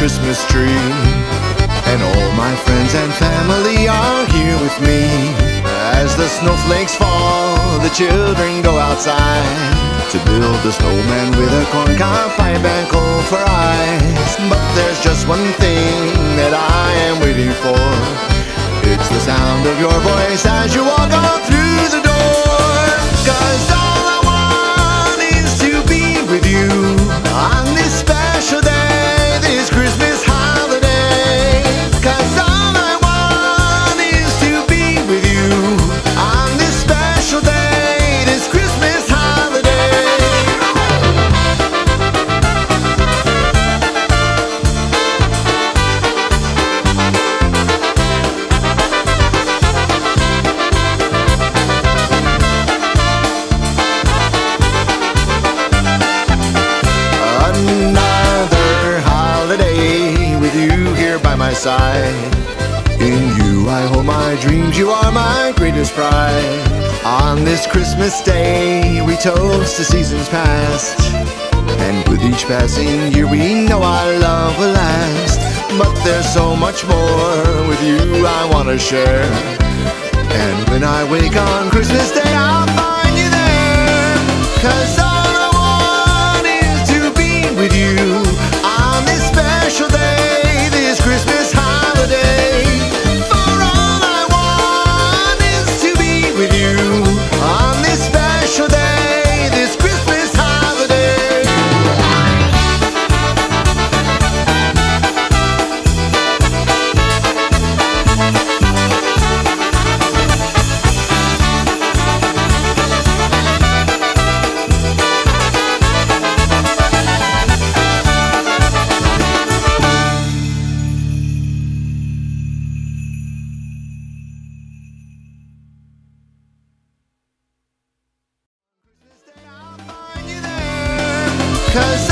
Christmas tree. And all my friends and family are here with me. As the snowflakes fall, the children go outside to build a snowman with a corncob pipe and coal for eyes. But there's just one thing that I am waiting for. It's the sound of your voice as you walk on here by my side. In you I hold my dreams, you are my greatest pride. On this Christmas day, we toast the seasons past. And with each passing year, we know our love will last. But there's so much more with you I want to share. And when I wake on Christmas Day, I'll find you there. Cause Cause